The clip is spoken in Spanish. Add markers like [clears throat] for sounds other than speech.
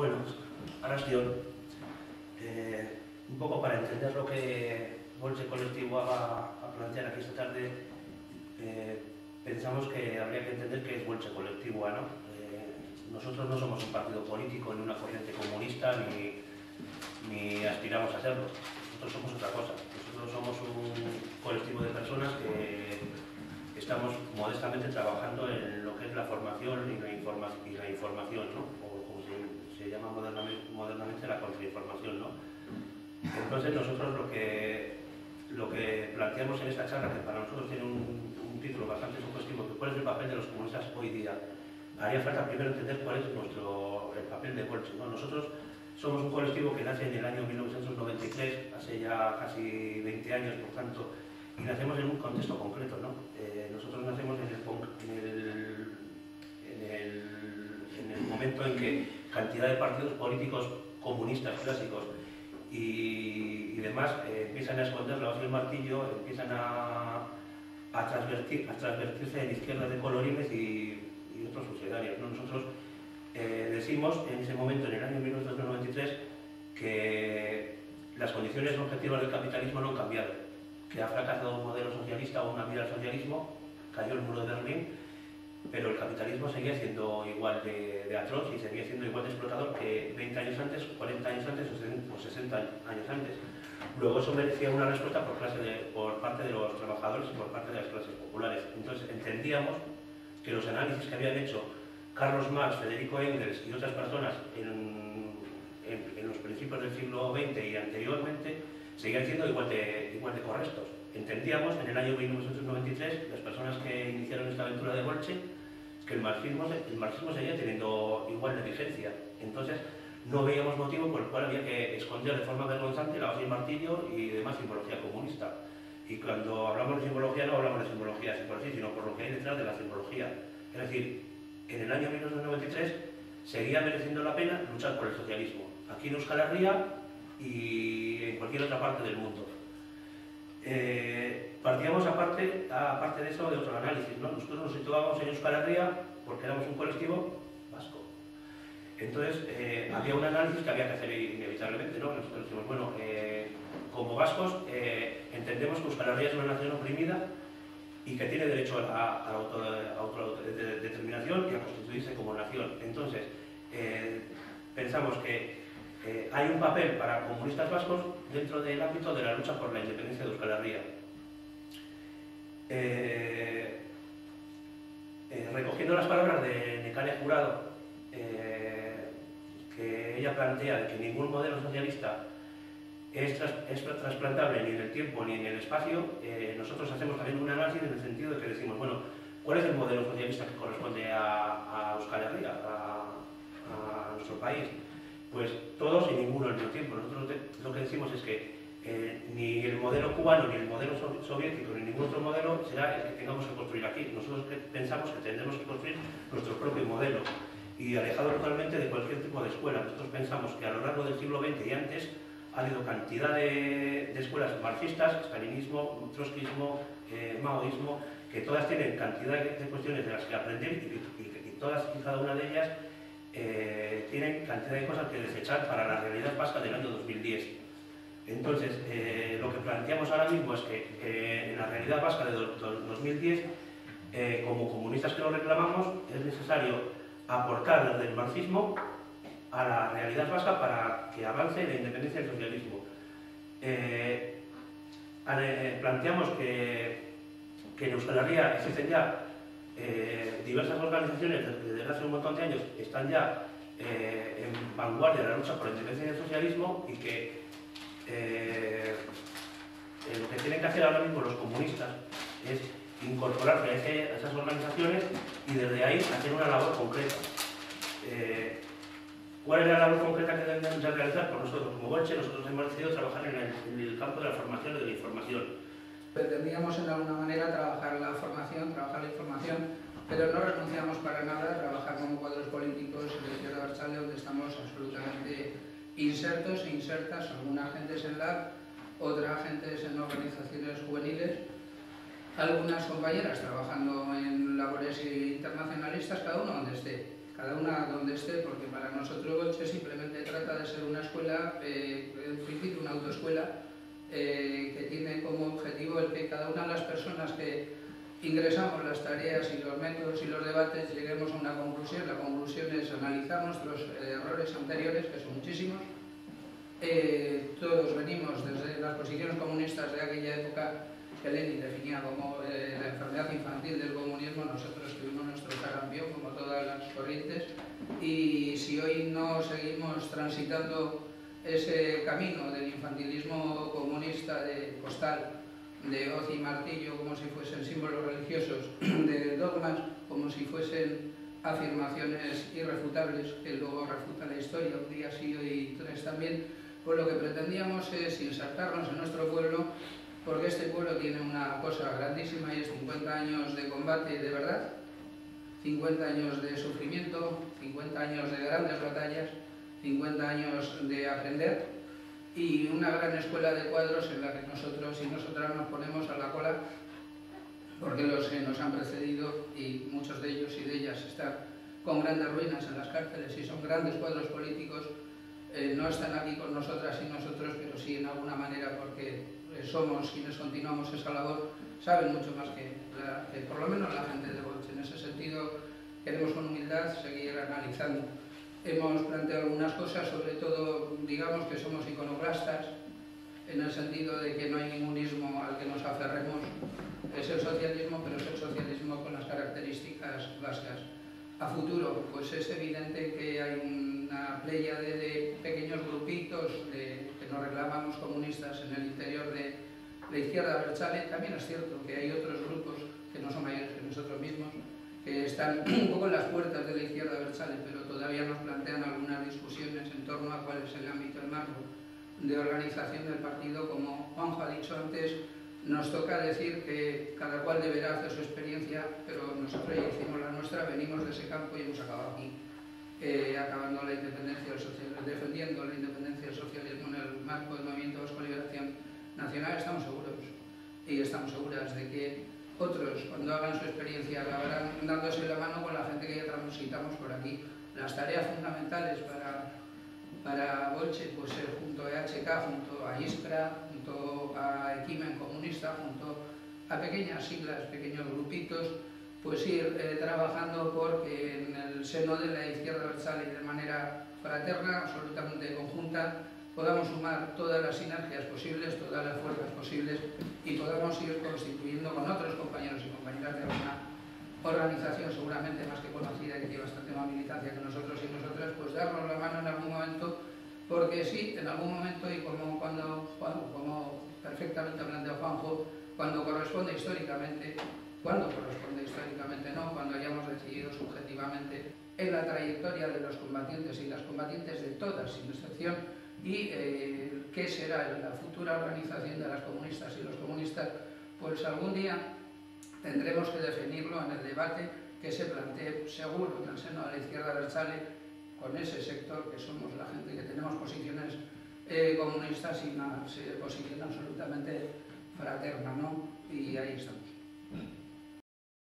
Bueno, Arrastión, eh, un poco para entender lo que Bolche Colectivo va a plantear aquí esta tarde, eh, pensamos que habría que entender que es Bolche Colectivo, ¿no? Eh, nosotros no somos un partido político ni una corriente comunista ni, aspiramos a serlo. Nosotros somos otra cosa. Nosotros somos un colectivo de personas que estamos modestamente trabajando en lo que es la formación y la, y la información, ¿no? Se, llama modernamente, la contrainformación. ¿no? Entonces nosotros lo que, lo que planteamos en esta charla, que para nosotros tiene un, título bastante sugestivo, que cuál es el papel de los comunistas hoy día, haría falta primero entender cuál es nuestro, el papel de Bolche. ¿no? Nosotros somos un colectivo que nace en el año 1993, hace ya casi 20 años, por tanto, y nacemos en un contexto concreto. ¿no? Eh, nosotros nacemos en el, en, el, en, el, en el, momento en que cantidad de partidos políticos comunistas clásicos y, demás eh, empiezan a esconder la hoz y el martillo, empiezan a, a, transvertir, a transvertirse en izquierdas de colorines y, otros sucedarios. ¿no? Nosotros eh, decimos en ese momento, en el año 1993, que las condiciones objetivas del capitalismo no han cambiado, que ha fracasado un modelo socialista o una vida al socialismo, cayó el muro de Berlín, pero el capitalismo seguía siendo igual de, de, atroz y seguía siendo igual de explotador que 20 años antes, 40 años antes o 60 años antes. Luego eso merecía una respuesta por, parte de los trabajadores y por parte de las clases populares. Entonces entendíamos que los análisis que habían hecho Carlos Marx, Federico Engels y otras personas en, en, en los principios del siglo XX y anteriormente seguían siendo igual de, igual de correctos. Entendíamos en el año 1993, las personas que iniciaron esta aventura de Bolche, que el marxismo, seguía teniendo igual de vigencia. Entonces, no veíamos motivo por el cual había que esconder de forma vergonzante la hoja y martillo y demás simbología comunista. Y cuando hablamos de simbología, no hablamos de simbología así por así, sino por lo que hay detrás de la simbología. Es decir, en el año 1993 seguía mereciendo la pena luchar por el socialismo. Aquí en Euskal Herria y en cualquier otra parte del mundo. Eh, partíamos aparte, aparte de eso de otro análisis. ¿no? Nosotros nos situábamos en Euskal Herria porque éramos un colectivo vasco. Entonces, eh, había un análisis que había que hacer inevitablemente. ¿no? Nosotros decimos, bueno, eh, como vascos entendemos que Euskal Herria es una nación oprimida y que tiene derecho a, a, auto, autodeterminación y a constituirse como nación. Entonces, pensamos que eh, hay un papel para comunistas vascos dentro del ámbito de la lucha por la independencia de Euskal Herria. Eh, eh, recogiendo las palabras de Necalia Jurado, que ella plantea que ningún modelo socialista es, tras, es, trasplantable ni en el tiempo ni en el espacio, nosotros hacemos también un análisis en el sentido de que decimos, bueno, ¿cuál es el modelo socialista que corresponde a, a Euskal Herria, a nuestro país? Pues todos y ninguno al mismo tiempo. Nosotros lo que decimos es que eh, ni el modelo cubano, ni el modelo soviético, ni ningún otro modelo será el que tengamos que construir aquí. Nosotros pensamos que tendremos que construir nuestro propio modelo y alejado totalmente de cualquier tipo de escuela. Nosotros pensamos que a lo largo del siglo XX y antes ha habido cantidad de, escuelas marxistas, stalinismo, trotskismo, eh, maoísmo, que todas tienen cantidad de cuestiones de las que aprender y, y, y todas y cada una de ellas eh, tienen cantidad de cosas que desechar para la realidad vasca del año 2010. Entonces, eh, lo que planteamos ahora mismo es que en la realidad vasca de do, do, 2010, eh, como comunistas que lo reclamamos, es necesario aportar desde el marxismo a la realidad vasca para que avance la independencia del socialismo. Eh, planteamos que, que en Euskal Herria existen ya eh, diversas organizaciones desde hace un montón de años están ya eh, en vanguardia de la lucha por la independencia del socialismo y que eh, lo que tienen que hacer ahora mismo los comunistas es incorporarse a, a esas organizaciones y desde ahí hacer una labor concreta. ¿Cuál es la labor concreta que debemos realizar? Por nosotros, como Bolche, nosotros hemos decidido trabajar en el campo de la formación y de la información pretendíamos en alguna manera trabajar la formación, trabajar la información, pero no renunciamos para nada a trabajar como cuadros políticos de Izquierda Barchale, donde estamos absolutamente insertos e insertas, algunas gentes en LAB, otras gentes en organizaciones juveniles, algunas compañeras trabajando en labores internacionalistas, cada uno donde esté. cada una donde esté, porque para nosotros Bolche simplemente trata de ser una escuela, eh, en principio una autoescuela, eh, que tiene como objetivo el que cada una de las personas que ingresamos las tareas y los métodos y los debates lleguemos a una conclusión. La conclusión es analizar nuestros eh, errores anteriores, que son muchísimos. Eh, todos venimos desde las posiciones comunistas de aquella época que Lenin definía como eh, la enfermedad infantil del comunismo, nosotros tuvimos nuestro sarampión, como todas las corrientes, y si hoy no seguimos transitando ese camino del infantilismo comunista de postal, de hoz y martillo como si fuesen símbolos religiosos, [clears throat] de dogmas como si fuesen afirmaciones irrefutables que luego refuta la historia, un día sí y tres también, pues lo que pretendíamos es insertarnos en nuestro pueblo porque este pueblo tiene una cosa grandísima y es 50 años de combate de verdad, 50 años de sufrimiento, 50 años de grandes batallas, 50 años de aprender y una gran escuela de cuadros en la que nosotros y nosotras nos ponemos a la cola porque los que nos han precedido y muchos de ellos y de ellas están con grandes ruinas en las cárceles y son grandes cuadros políticos, eh, no están aquí con nosotras y nosotros, pero sí en alguna manera porque eh, somos quienes continuamos esa labor, saben mucho más que, por lo menos la gente de Bolche. En ese sentido, queremos con humildad seguir analizando hemos planteado algunas cosas, sobre todo, digamos que somos iconoclastas, en el sentido de que no hay ningún ismo al que nos aferremos. Es el socialismo, pero es el socialismo con las características vascas. A futuro, pues es evidente que hay una playa de, pequeños grupitos que nos reclamamos comunistas en el interior de la izquierda Berchale. También es cierto que hay otros grupos que no son mayores que nosotros mismos, que están [clears throat] un poco en las puertas de la izquierda Berchale, pero todavía nos plantean algunas discusiones en torno a cuál es el ámbito, el marco de organización del partido. Como Juanjo ha dicho antes, nos toca decir que cada cual deberá hacer su experiencia, pero nosotros ya hicimos la nuestra, venimos de ese campo y hemos acabado aquí, eh, acabando la independencia del defendiendo la independencia del socialismo en el marco del Movimiento Vasco Liberación Nacional. Estamos seguros y estamos seguras de que otros, cuando hagan su experiencia, acabarán dándose la mano con la gente que ya transitamos por aquí. Las tareas fundamentales para, para Bolche, pues ser junto a EHK, junto a ISPRA, junto a Equimen Comunista, junto a pequeñas siglas, pequeños grupitos, pues ir eh, trabajando porque en el seno de la izquierda universal y de manera fraterna, absolutamente conjunta, podamos sumar todas las sinergias posibles, todas las fuerzas posibles y podamos ir constituyendo con otros compañeros y compañeras de alguna organización seguramente más que conocida y que tiene bastante más militancia que nosotros y nosotras, pues darnos la mano en algún momento, porque sí, en algún momento y como cuando, como perfectamente planteó Juanjo, cuando corresponde históricamente, cuando corresponde históricamente, no, cuando hayamos decidido subjetivamente en la trayectoria de los combatientes y las combatientes de todas, sin excepción, y eh, qué será la futura organización de las comunistas y los comunistas, pues algún día tendremos que definirlo en el debate que se plantee seguro en el seno de la izquierda Berchale con ese sector que somos la gente que tenemos posiciones eh, comunistas y una posición absolutamente fraterna, ¿no? Y ahí estamos.